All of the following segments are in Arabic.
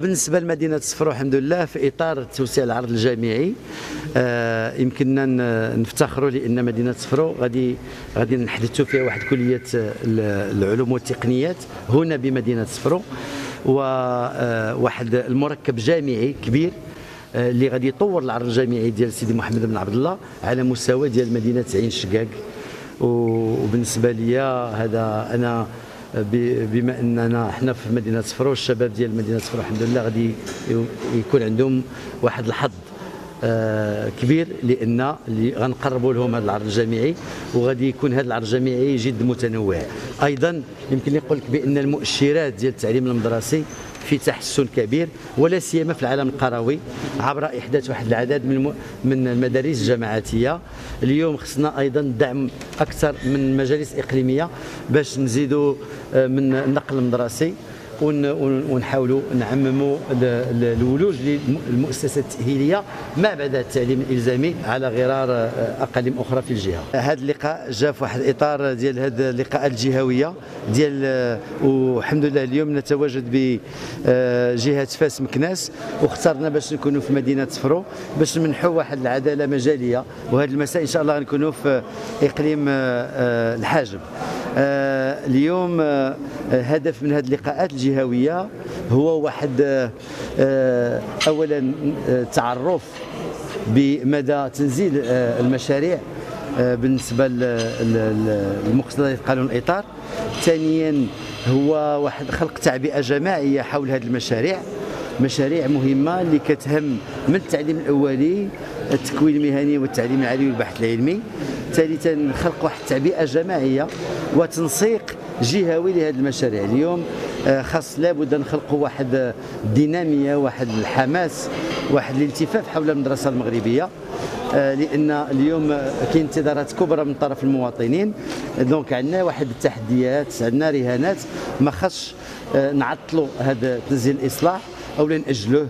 بالنسبة لمدينة صفرو الحمد لله في إطار توسيع العرض الجامعي. آه يمكننا نفتخروا لأن مدينة صفرو غادي غادي نحدثوا فيها واحد كلية العلوم والتقنيات هنا بمدينة صفرو وواحد آه المركب جامعي كبير آه اللي غادي يطور العرض الجامعي ديال سيدي محمد بن عبد الله على مستوى ديال مدينة عين شقاق. وبالنسبة لي هذا أنا بما اننا إحنا في مدينة صفرو الشباب ديال مدينة صفرو الحمد لله غادي يكون عندهم واحد الحظ. كبير لأن اللي غنقربوا لهم هذا العرض الجامعي وغادي يكون هذا العرض الجامعي جد متنوع. أيضا يمكن نقول لك بأن المؤشرات ديال التعليم المدرسي في تحسن كبير ولا سيما في العالم القروي عبر إحداث واحد العدد من من المدارس الجامعاتية. اليوم خصنا أيضا دعم أكثر من مجالس إقليمية باش نزيدوا من النقل المدرسي. ونحاولوا نعمموا الولوج للمؤسسات التأهيلية ما بعد التعليم الإلزامي على غرار أقاليم أخرى في الجهة. هذا اللقاء جاء في واحد الإطار ديال هذه اللقاءات الجهوية ديال والحمد لله اليوم نتواجد بجهه فاس مكناس واخترنا باش نكونوا في مدينة صفرو باش نمنحوا واحد العدالة مجالية وهذا المساء إن شاء الله غنكونوا في إقليم الحاجب. اليوم هدف من هذه اللقاءات الجهوية هو واحد اولا تعرف بمدى تنزيل المشاريع بالنسبة للمقتضيات قانون الإطار. ثانيا هو واحد خلق تعبئة جماعية حول هذه المشاريع مشاريع مهمة اللي كتهم من التعليم الأولي التكوين المهني والتعليم العالي والبحث العلمي. ثالثا خلق واحد التعبئه جماعية وتنسيق جهوي لهذه المشاريع. اليوم خاص لابد نخلقوا واحد الدينامية واحد الحماس واحد الالتفاف حول المدرسة المغربية لأن اليوم كاين انتظارات كبرى من طرف المواطنين. دونك عندنا واحد التحديات عندنا رهانات. ما خصش نعطلوا هذا تنزيل الإصلاح. أو ناجلوه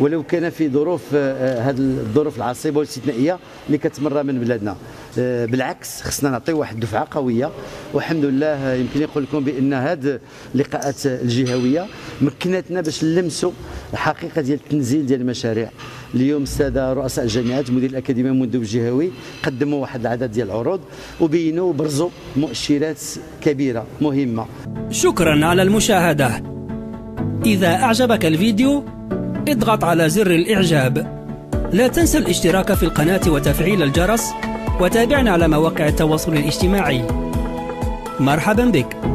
ولو كان في ظروف هذه الظروف العصيبة والاستثنائية اللي كتمر من بلادنا. بالعكس خصنا نعطيو واحد الدفعة قوية. والحمد لله يمكن نقول لكم بأن هذه اللقاءات الجهوية مكنتنا باش نلمسوا الحقيقة ديال التنزيل ديال المشاريع. اليوم الساده رؤساء الجامعات مدير الأكاديمية المندوب الجهوي قدموا واحد العدد ديال العروض وبينوا وبرزوا مؤشرات كبيرة مهمة. شكرا على المشاهدة. إذا أعجبك الفيديو اضغط على زر الإعجاب. لا تنسى الاشتراك في القناة وتفعيل الجرس وتابعنا على مواقع التواصل الاجتماعي. مرحبا بك.